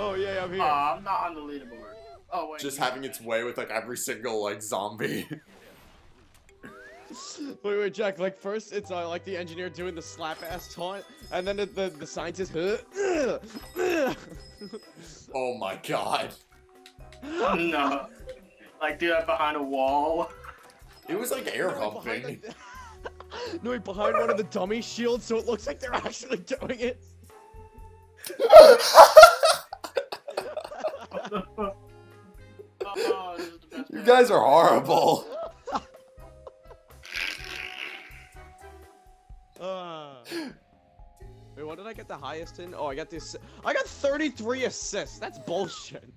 [SPEAKER 2] Oh yeah, I'm here.
[SPEAKER 3] Aw, I'm not on the leaderboard. Oh wait.
[SPEAKER 1] just having its way with like every single like zombie.
[SPEAKER 2] Wait, wait, Jack. Like first, it's uh, like the engineer doing the slap ass taunt, and then the the, the scientist.
[SPEAKER 1] oh my god.
[SPEAKER 3] no. Like do that behind a wall.
[SPEAKER 1] It was like air
[SPEAKER 2] No,
[SPEAKER 1] humping.
[SPEAKER 2] no, wait, behind one of the dummy shields, so it looks like they're actually doing it.
[SPEAKER 3] This is the best
[SPEAKER 1] You guys are horrible.
[SPEAKER 2] Uh, wait, what did I get the highest in? Oh, I got this. I got 33 assists. That's bullshit.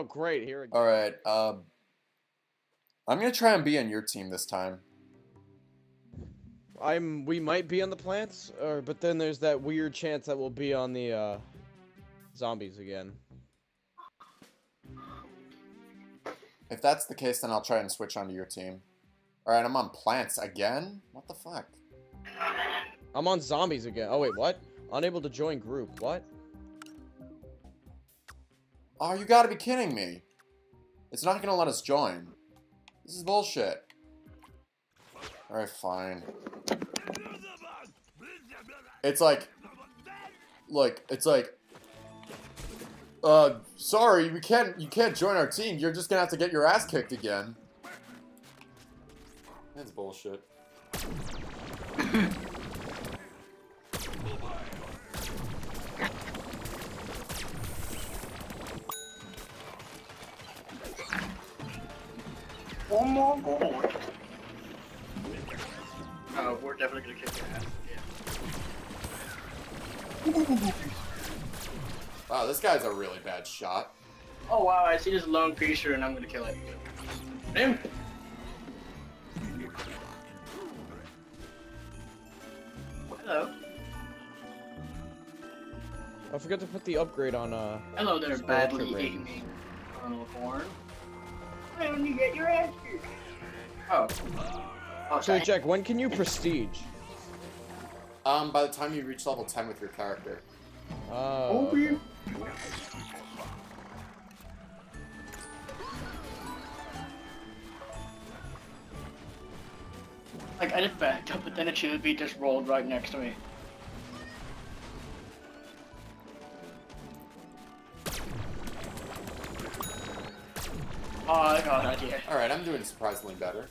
[SPEAKER 2] Oh, great. Here it
[SPEAKER 1] All right. Um, I'm gonna try and be on your team this time.
[SPEAKER 2] I'm. We might be on the plants, or but then there's that weird chance that we'll be on the uh, zombies again.
[SPEAKER 1] If that's the case, then I'll try and switch onto your team. All right, I'm on plants again. What the fuck?
[SPEAKER 2] I'm on zombies again. Oh wait, what? Unable to join group. What?
[SPEAKER 1] Oh, you gotta be kidding me. It's not gonna let us join. This is bullshit. Alright, fine. It's like... Look, it's like... Uh, sorry, we can't, you can't join our team. You're just gonna have to get your ass kicked again. That's bullshit.
[SPEAKER 3] One more goal. Oh, we're definitely gonna kick your ass. Yeah.
[SPEAKER 1] Wow, this guy's a really bad shot.
[SPEAKER 3] Oh wow, I see this lone creature and I'm gonna kill it. Him. Hello.
[SPEAKER 2] I forgot to put the upgrade on. Uh.
[SPEAKER 3] Hello there,
[SPEAKER 2] Squirrel
[SPEAKER 3] badly
[SPEAKER 2] Trip
[SPEAKER 3] eating
[SPEAKER 2] Raiders.
[SPEAKER 3] Kernel Corn. Why you get your ass kicked? Oh. Oh,
[SPEAKER 2] So. Jack, when can you prestige?
[SPEAKER 1] Um, by the time you reach level 10 with your character.
[SPEAKER 2] Oh.
[SPEAKER 3] Over you. Like, I just backed up, but then a chili bean just rolled right next to me. Oh, I got an idea.
[SPEAKER 1] Alright, I'm doing surprisingly better.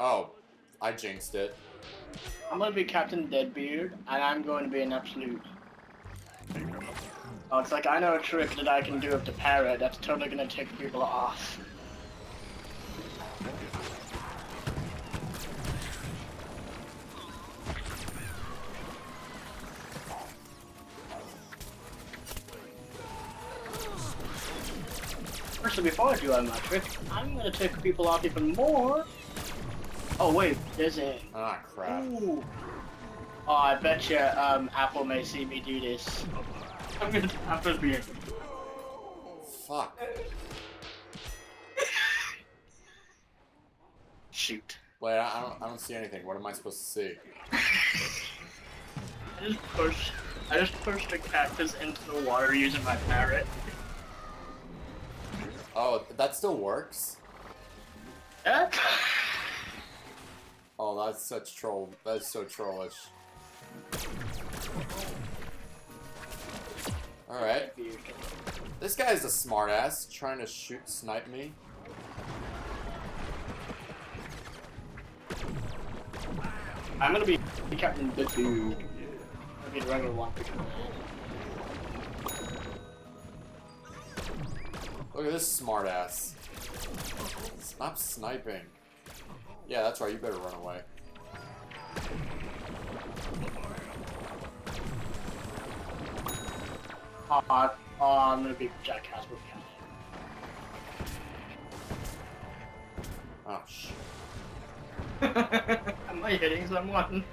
[SPEAKER 1] Oh, I jinxed it.
[SPEAKER 3] I'm gonna be Captain Deadbeard, and I'm going to be an absolute. Oh, it's like I know a trick that I can do with the parrot that's totally gonna take people off. Before I do that my trick, I'm gonna take people off even more. Oh wait, there's a.
[SPEAKER 1] Ah, crap.
[SPEAKER 3] Ooh. Oh, I bet you um, Apple may see me do this. I'm gonna I'm gonna be.
[SPEAKER 1] Fuck.
[SPEAKER 3] Shoot.
[SPEAKER 1] Wait, I I don't, I don't see anything. What am I supposed to see?
[SPEAKER 3] I just pushed. I just pushed a cactus into the water using my parrot.
[SPEAKER 1] Oh, that still works?
[SPEAKER 3] Yeah.
[SPEAKER 1] Oh, that's such troll. That's so trollish. Alright. This guy is a smartass, trying to shoot snipe me.
[SPEAKER 3] I'm gonna be Captain the Dude. Be the regular one.
[SPEAKER 1] Look at this smartass. Stop sniping. Yeah, that's right, you better run away.
[SPEAKER 3] Uh, uh, I'm gonna be jackass with Casper.
[SPEAKER 1] Oh, shit.
[SPEAKER 3] Am I hitting someone?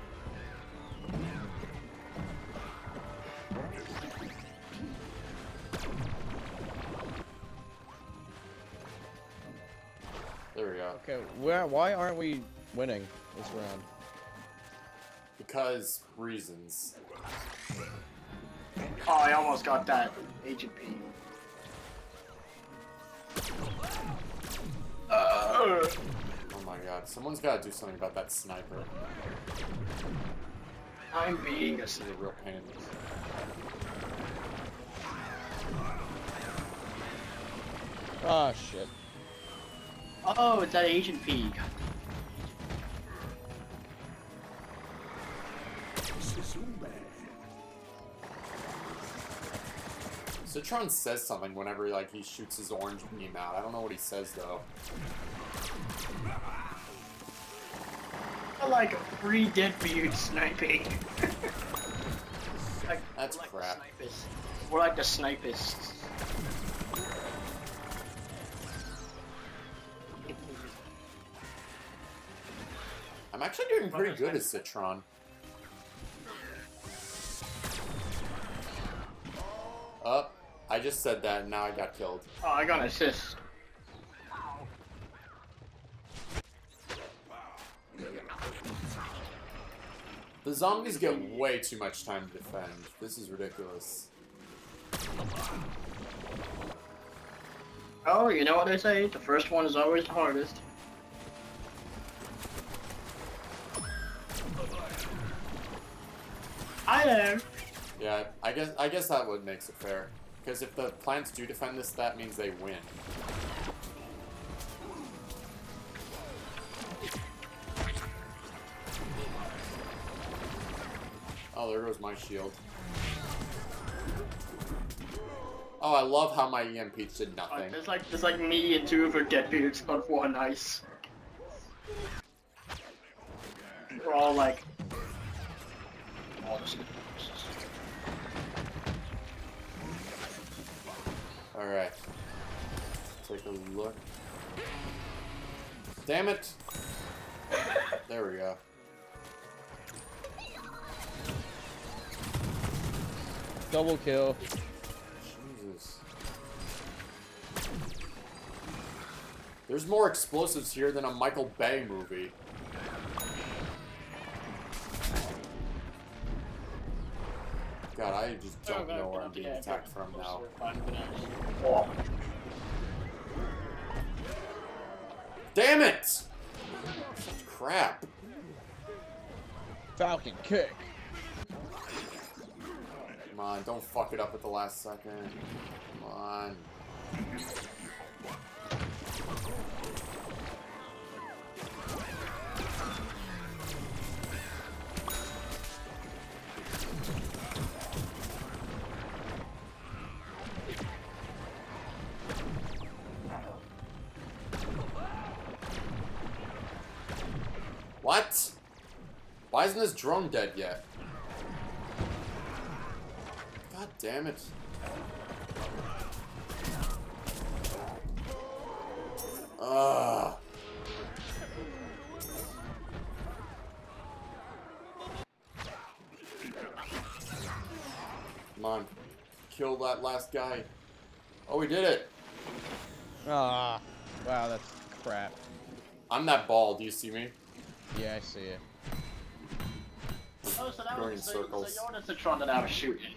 [SPEAKER 2] Okay, where, why aren't we winning this round?
[SPEAKER 1] Because reasons.
[SPEAKER 3] Oh, I almost got that Agent Pea. Uh,
[SPEAKER 1] Oh my god, someone's gotta do something about that sniper.
[SPEAKER 3] I'm being a
[SPEAKER 1] This is a real pain in the
[SPEAKER 2] Ah, shit.
[SPEAKER 3] Oh, it's that Agent Pea.
[SPEAKER 1] Citron says something whenever like he shoots his orange beam out. I don't know what he says though.
[SPEAKER 3] I like a free deadbeat sniping. like,
[SPEAKER 1] That's crap.
[SPEAKER 3] Snipers. We're like the snipists.
[SPEAKER 1] I'm actually doing pretty good as Citron. Up. I just said that and now I got killed.
[SPEAKER 3] Oh, I got an assist.
[SPEAKER 1] The zombies get way too much time to defend. This is ridiculous.
[SPEAKER 3] Oh, you know what they say? The first one is always the hardest. Hi there.
[SPEAKER 1] Yeah, I guess I guess that would makes it fair. Because if the plants do defend this, that means they win. Oh, there goes my shield. Oh, I love how my EMP did
[SPEAKER 3] Uh,
[SPEAKER 1] nothing.
[SPEAKER 3] There's like there's like me and two of her deadbeats on one ice. We're all like.
[SPEAKER 1] Alright. Take a look. Damn it! There we go.
[SPEAKER 2] Double kill.
[SPEAKER 1] Jesus. There's more explosives here than a Michael Bay movie. God, I just don't know where I'm being attacked from now.
[SPEAKER 3] Oh,
[SPEAKER 1] Damn it! Such crap.
[SPEAKER 2] Falcon kick.
[SPEAKER 1] Come on, don't fuck it up at the last second. Come on. This drone dead yet? God damn it. Ugh. Come on. Kill that last guy. Oh, we did it.
[SPEAKER 2] Ah, wow, that's crap.
[SPEAKER 1] I'm that ball. Do you see me?
[SPEAKER 2] Yeah, I see it.
[SPEAKER 3] Oh, so that
[SPEAKER 1] Going
[SPEAKER 3] was
[SPEAKER 1] in circles.
[SPEAKER 3] so you're the Citron that I was shooting.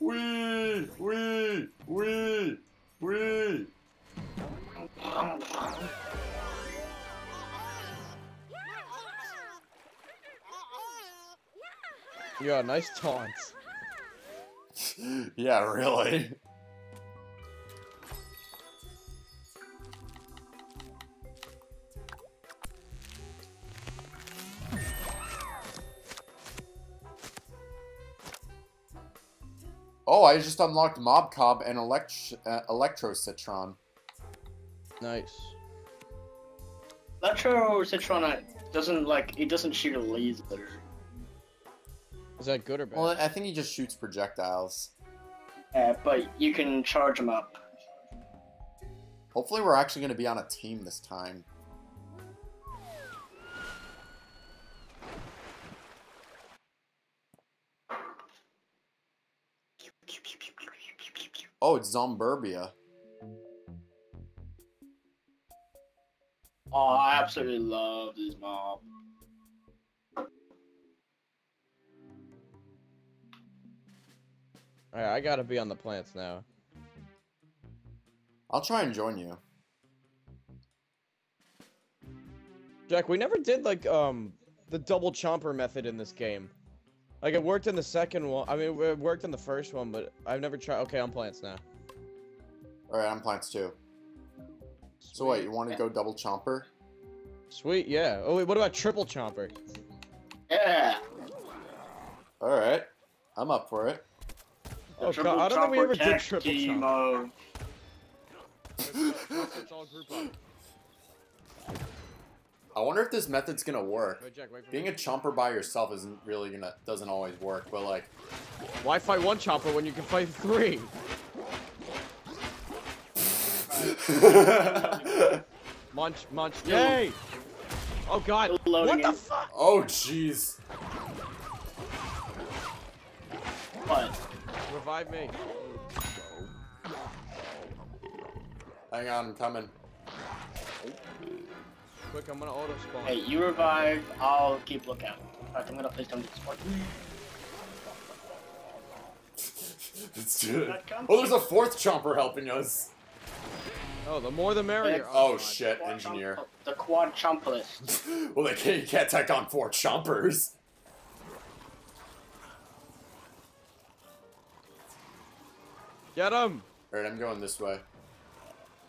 [SPEAKER 1] Wee! Wee! Wee! Wee!
[SPEAKER 2] Yeah, nice taunts.
[SPEAKER 1] yeah, really. Oh, I just unlocked Mob Cob and Elect uh, Electro Citron.
[SPEAKER 2] Nice.
[SPEAKER 3] Electro Citron uh, doesn't like it doesn't shoot a laser.
[SPEAKER 2] Is that good or bad?
[SPEAKER 1] Well, I think he just shoots projectiles.
[SPEAKER 3] Uh, but you can charge them up.
[SPEAKER 1] Hopefully, we're actually going to be on a team this time. Oh, it's Zomburbia.
[SPEAKER 3] Oh, I absolutely love this mob.
[SPEAKER 2] Alright, I gotta be on the plants now.
[SPEAKER 1] I'll try and join you.
[SPEAKER 2] Jack, we never did like um the double chomper method in this game. Like it worked in the second one. I mean, it worked in the first one, but I've never tried. Okay, I'm plants now.
[SPEAKER 1] Alright, I'm plants too. So wait, you want to go double chomper?
[SPEAKER 2] Sweet, yeah. Oh wait, what about triple chomper?
[SPEAKER 3] Yeah.
[SPEAKER 1] Alright. I'm up for it.
[SPEAKER 3] The
[SPEAKER 2] Oh,
[SPEAKER 3] triple
[SPEAKER 2] God, I don't think we ever did triple chomper.
[SPEAKER 3] mode.
[SPEAKER 2] It's all group up.
[SPEAKER 1] I wonder if this method's gonna work.
[SPEAKER 2] Wait, Jack, wait
[SPEAKER 1] Being
[SPEAKER 2] me.
[SPEAKER 1] a chomper by yourself isn't really gonna doesn't always work, but like
[SPEAKER 2] Why fight one chomper when you can fight three? Munch, munch, yay! Oh god,
[SPEAKER 3] loading
[SPEAKER 2] what the fuck?
[SPEAKER 1] Oh jeez.
[SPEAKER 3] What?
[SPEAKER 2] Revive me.
[SPEAKER 1] Hang on, I'm coming.
[SPEAKER 2] Quick, I'm gonna auto spawn.
[SPEAKER 3] Hey, you revive. I'll keep lookout. Alright, I'm gonna place them to support.
[SPEAKER 1] It's good.
[SPEAKER 3] That
[SPEAKER 1] Oh, there's a fourth chomper helping us.
[SPEAKER 2] Oh, the more the merrier.
[SPEAKER 1] Oh
[SPEAKER 2] God.
[SPEAKER 1] shit,
[SPEAKER 3] Quad
[SPEAKER 1] engineer.
[SPEAKER 3] chomp- The quad chomp list.
[SPEAKER 1] well, they can't, you can't take on four chompers.
[SPEAKER 2] Get him!
[SPEAKER 1] Alright, I'm going this way.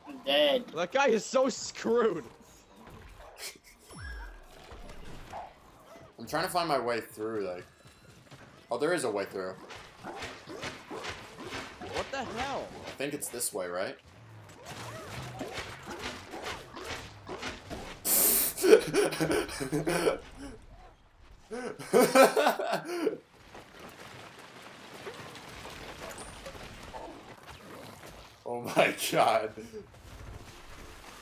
[SPEAKER 3] I'm dead.
[SPEAKER 2] That guy is so screwed.
[SPEAKER 1] I'm trying to find my way through, like. Oh, there is a way through.
[SPEAKER 2] What the hell?
[SPEAKER 1] I think it's this way, right? oh my god.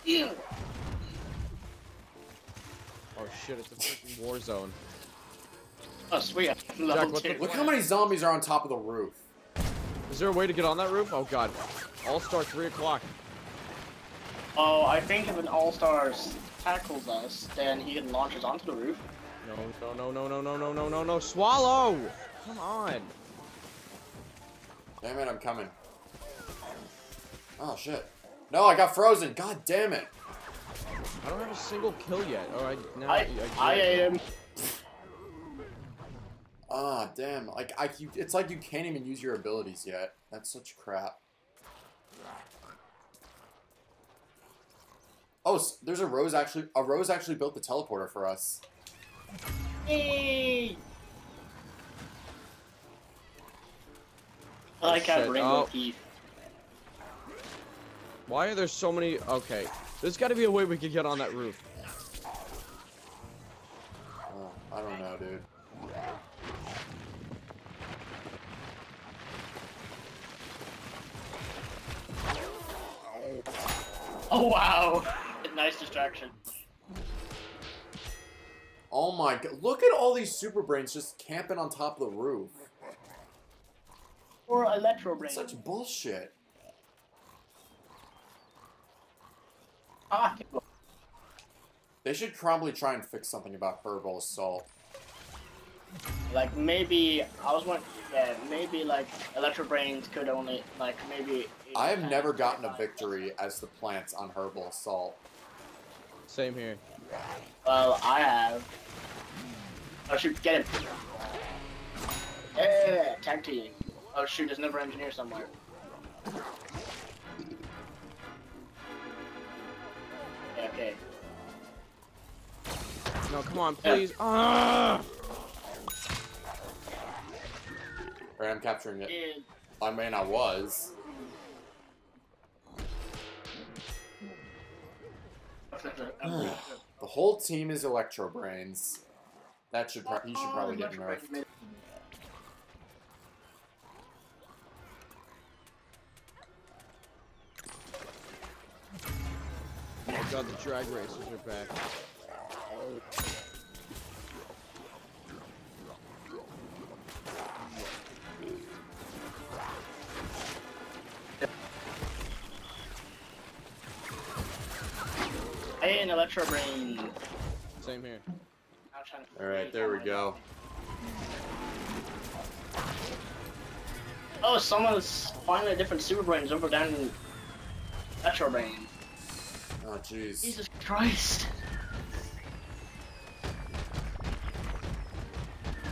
[SPEAKER 3] Ew.
[SPEAKER 2] Oh shit, it's a freaking war zone.
[SPEAKER 3] Oh sweet. I'm level
[SPEAKER 2] what's the
[SPEAKER 3] two.
[SPEAKER 1] Look how many zombies are on top of the roof.
[SPEAKER 2] Is there a way to get on that roof? Oh god. All star 3 o'clock.
[SPEAKER 3] Oh, I think if an all-star tackles us, then he can launch us onto the roof.
[SPEAKER 2] No, no, no, no, no, no, no, no, no, no. Swallow! Come on.
[SPEAKER 1] Damn it, I'm coming. Oh shit. No, I got frozen. God damn it.
[SPEAKER 2] I don't have a single kill yet. Alright, now
[SPEAKER 3] I, I am.
[SPEAKER 1] Ah, damn. Like I, you, it's like you can't even use your abilities yet. That's such crap. Oh, s- there's a rose actually. A rose actually built the teleporter for us.
[SPEAKER 3] Hey. I like
[SPEAKER 2] Oh,
[SPEAKER 3] how
[SPEAKER 2] shit.
[SPEAKER 3] rainbow
[SPEAKER 2] Oh.
[SPEAKER 3] teeth.
[SPEAKER 2] Why are there so many? Okay. There's gotta be a way we could get on that roof.
[SPEAKER 1] Oh, I don't know, dude.
[SPEAKER 3] Oh wow! nice distraction.
[SPEAKER 1] Oh my god. Look at all these super brains just camping on top of the roof.
[SPEAKER 3] Or Electro Brain.
[SPEAKER 1] Such bullshit.
[SPEAKER 3] Ah,
[SPEAKER 1] They should probably try and fix something about herbal assault.
[SPEAKER 3] like maybe I was wondering, yeah, maybe like Electro Brains could only like maybe.
[SPEAKER 1] I have never gotten a victory as the plants on herbal assault.
[SPEAKER 2] Same here.
[SPEAKER 3] Well, I have. Oh shoot, get him! Yeah, tag team. Oh shoot, there's another engineer somewhere. Yeah, okay.
[SPEAKER 2] No, come on, please. Ah!
[SPEAKER 1] Or I'm capturing it.
[SPEAKER 3] Yeah.
[SPEAKER 1] I mean, I was. The whole team is Electro Brains. That should pro- he should probably get nerfed.
[SPEAKER 2] Oh god, the drag racers are back.
[SPEAKER 3] Hey, Electro Brain.
[SPEAKER 2] Same here.
[SPEAKER 3] I'm trying to-
[SPEAKER 1] All right, there we go.
[SPEAKER 3] Oh, someone's finding a different Super Brains over down in Electro Brain.
[SPEAKER 1] Oh jeez.
[SPEAKER 3] Jesus Christ.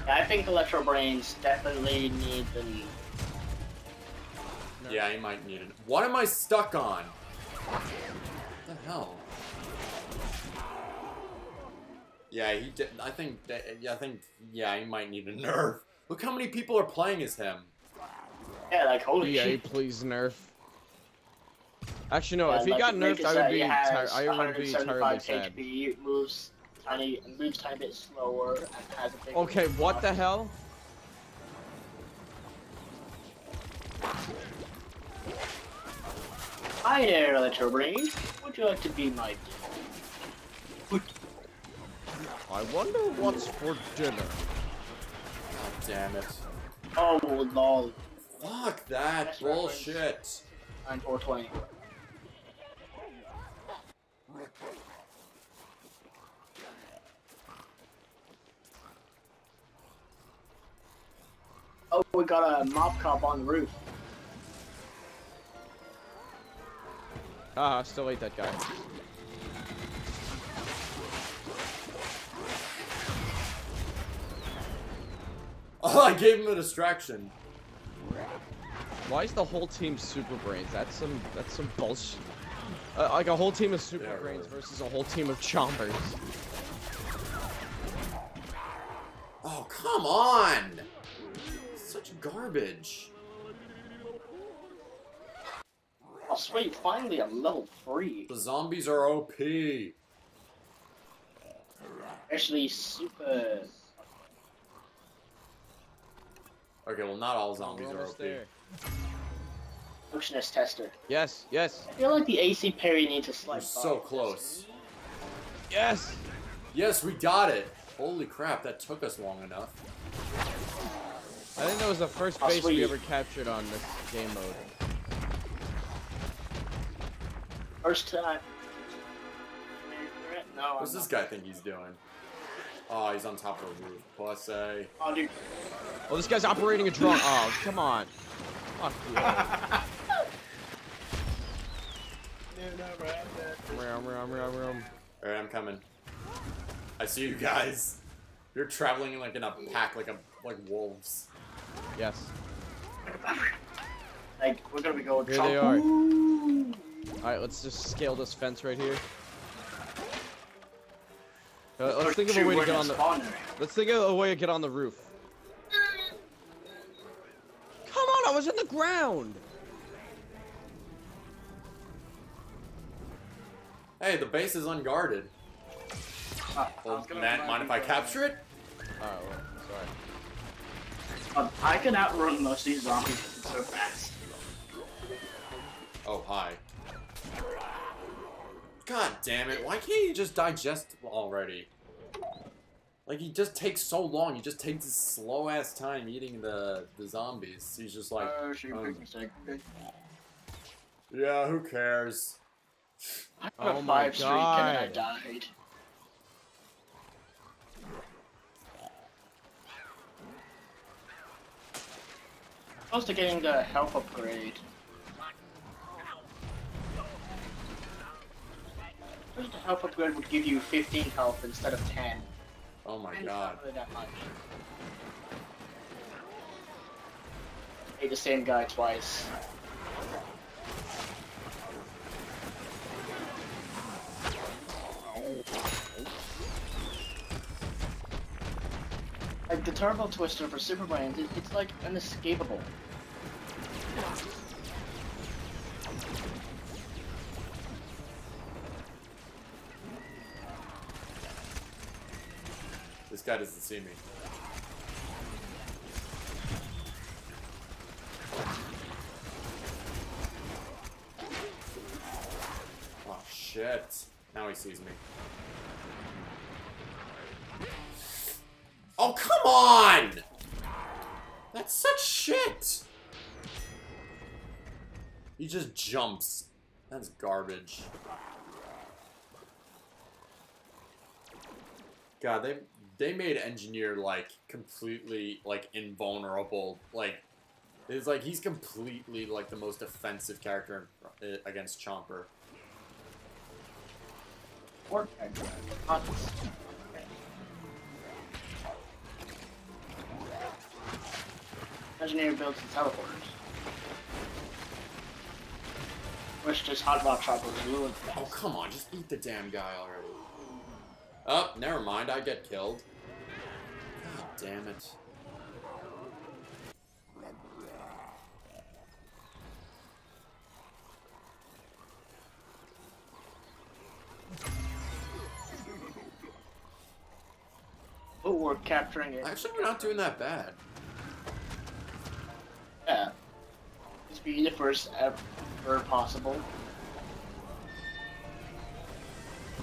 [SPEAKER 3] Yeah, I think Electro Brains definitely need the.
[SPEAKER 1] Yeah, he might need it. What am I stuck on? What the hell? Yeah, he did. I think. That, yeah, I think. Yeah, he might need a nerf. Look how many people are playing as him.
[SPEAKER 3] Yeah, like holy
[SPEAKER 2] EA,
[SPEAKER 3] shit.
[SPEAKER 2] please nerf. Actually, no.
[SPEAKER 3] Yeah,
[SPEAKER 2] if he
[SPEAKER 3] like,
[SPEAKER 2] got nerfed,
[SPEAKER 3] uh,
[SPEAKER 2] I would be. I would be
[SPEAKER 3] 175
[SPEAKER 2] terribly sad.
[SPEAKER 3] HP, moves tiny, moves tiny bit slower, has a.
[SPEAKER 2] Okay, what the hell?
[SPEAKER 3] Hi there, Electro Brain. Would you like to be my?
[SPEAKER 2] I wonder what's for dinner.
[SPEAKER 1] God damn it.
[SPEAKER 3] Oh lol.
[SPEAKER 1] Fuck that
[SPEAKER 3] Nice
[SPEAKER 1] bullshit.
[SPEAKER 3] I'm 420. Oh, we got a Mob Cob on the roof.
[SPEAKER 2] Ah, still ate that guy.
[SPEAKER 1] Oh, I gave him a distraction.
[SPEAKER 2] Why is the whole team super brains? That's some. That's some bullshit. Uh, like a whole team of super
[SPEAKER 1] Yeah,
[SPEAKER 2] brains
[SPEAKER 1] really.
[SPEAKER 2] versus a whole team of chompers.
[SPEAKER 1] Oh, come on! Such garbage.
[SPEAKER 3] Oh, sweet, finally I'm level 3.
[SPEAKER 1] The zombies are OP.
[SPEAKER 3] Actually, super.
[SPEAKER 1] Okay, well, not all zombies
[SPEAKER 2] We're
[SPEAKER 1] are
[SPEAKER 2] almost
[SPEAKER 1] OP.
[SPEAKER 2] there.
[SPEAKER 3] Functionist tester.
[SPEAKER 2] Yes, yes,
[SPEAKER 3] I feel like the AC parry needs to slide
[SPEAKER 1] We're so
[SPEAKER 3] this.
[SPEAKER 1] close.
[SPEAKER 2] yes.
[SPEAKER 1] Yes, we got it. Holy crap, that took us long enough.
[SPEAKER 2] I think that was the first
[SPEAKER 3] Oh,
[SPEAKER 2] base we ever captured on this game mode.
[SPEAKER 3] First time. No,
[SPEAKER 1] What's
[SPEAKER 3] I'm
[SPEAKER 1] this
[SPEAKER 3] not.
[SPEAKER 1] guy think he's doing? Oh, he's on top of the roof. Plus a.
[SPEAKER 3] Oh, dude.
[SPEAKER 2] Oh, this guy's operating a drone. Oh, come on. Fuck you.
[SPEAKER 1] Alright, I'm coming. I see you guys. You're traveling like in a pack, like a like wolves.
[SPEAKER 2] Yes.
[SPEAKER 3] Like, we're gonna be going
[SPEAKER 2] Here
[SPEAKER 3] Trump.
[SPEAKER 2] they are. Alright, let's just scale this fence right here. Uh, let's think of a way to get on the.
[SPEAKER 3] spawner.
[SPEAKER 2] Let's think of a way to get on the roof. Come on, I was in the ground.
[SPEAKER 1] Hey, the base is unguarded.
[SPEAKER 3] Uh,
[SPEAKER 1] Well, Matt, mind if I capture it?
[SPEAKER 2] Oh, well, sorry.
[SPEAKER 3] Um, I can outrun most of these zombies because it's so fast.
[SPEAKER 1] Oh, hi. God damn it! Why can't you just digest already? Like he just takes so long. He just takes his slow ass time eating the the zombies. He's just like,
[SPEAKER 3] Oh, she
[SPEAKER 1] um, yeah, who cares?
[SPEAKER 3] I had
[SPEAKER 2] Oh
[SPEAKER 3] a
[SPEAKER 2] my
[SPEAKER 3] five streak and I
[SPEAKER 2] God.
[SPEAKER 3] died. Close to getting the health upgrade. First, the health upgrade would give you 15 health instead of 10.
[SPEAKER 1] Oh my
[SPEAKER 3] And
[SPEAKER 1] god.
[SPEAKER 3] really that much. Ate the same guy twice. Like the turbo twister for Super Brains, it, it's like unescapable.
[SPEAKER 1] This guy doesn't see me. Oh shit. Now he sees me. Oh come on! That's such shit! He just jumps. That's garbage. God, they they made engineer like completely like invulnerable. Like it's like he's completely like the most offensive character in- uh, against Chomper.
[SPEAKER 3] Or. Engineer builds the teleporters. Which just hot rock choppers ruined
[SPEAKER 1] Oh come on, just eat the damn guy already. Oh, never mind, I get killed. God damn it.
[SPEAKER 3] But we're capturing it.
[SPEAKER 1] Actually, we're not doing that bad.
[SPEAKER 3] Yeah. This be the first ever possible.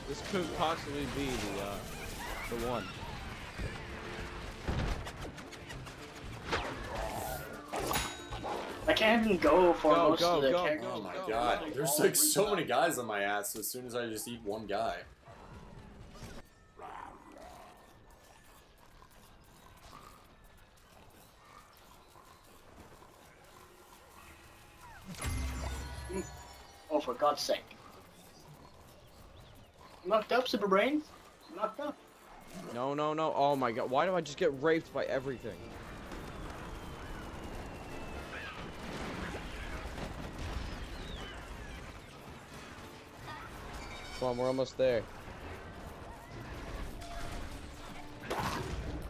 [SPEAKER 2] This could possibly be the uh, the one.
[SPEAKER 3] I can't even go for
[SPEAKER 2] Go,
[SPEAKER 3] most
[SPEAKER 2] go,
[SPEAKER 3] of the
[SPEAKER 2] go,
[SPEAKER 3] characters.
[SPEAKER 1] Oh my
[SPEAKER 2] go.
[SPEAKER 1] god,
[SPEAKER 3] Like,
[SPEAKER 1] there's like so many guys on my ass as soon as I just eat one guy.
[SPEAKER 3] Oh, for God's sake. Knocked up, Super Brain? Knocked up.
[SPEAKER 2] No, no, no. Oh my god. Why do I just get raped by everything? Come on, we're almost there.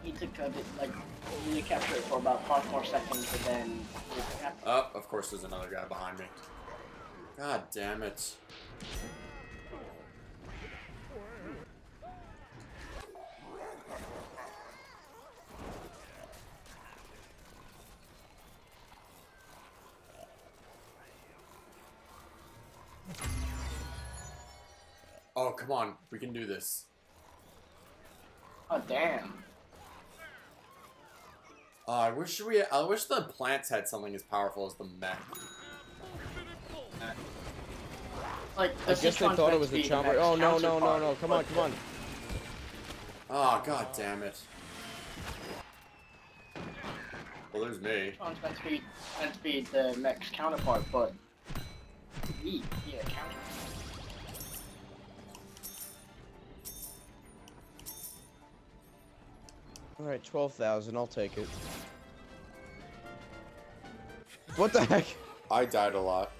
[SPEAKER 3] Need to cut it, like, you need to capture it for about five more seconds and then just capture
[SPEAKER 1] Oh, of course there's another guy behind me. God damn it. Come on. We can do this.
[SPEAKER 3] Oh, damn.
[SPEAKER 1] Uh, I wish we. I wish the plants had something as powerful as the mech.
[SPEAKER 3] Like,
[SPEAKER 2] I guess they thought it was
[SPEAKER 3] to
[SPEAKER 2] the
[SPEAKER 3] be
[SPEAKER 2] chopper. Oh no, no, no, no! Come on, come on!
[SPEAKER 1] Oh, god damn it. Well, there's me.
[SPEAKER 3] Citron's meant to be, meant to be the mech's counterpart, but... He, yeah, counter.
[SPEAKER 2] All right, twelve thousand. I'll take it. What the heck?
[SPEAKER 1] I died a lot.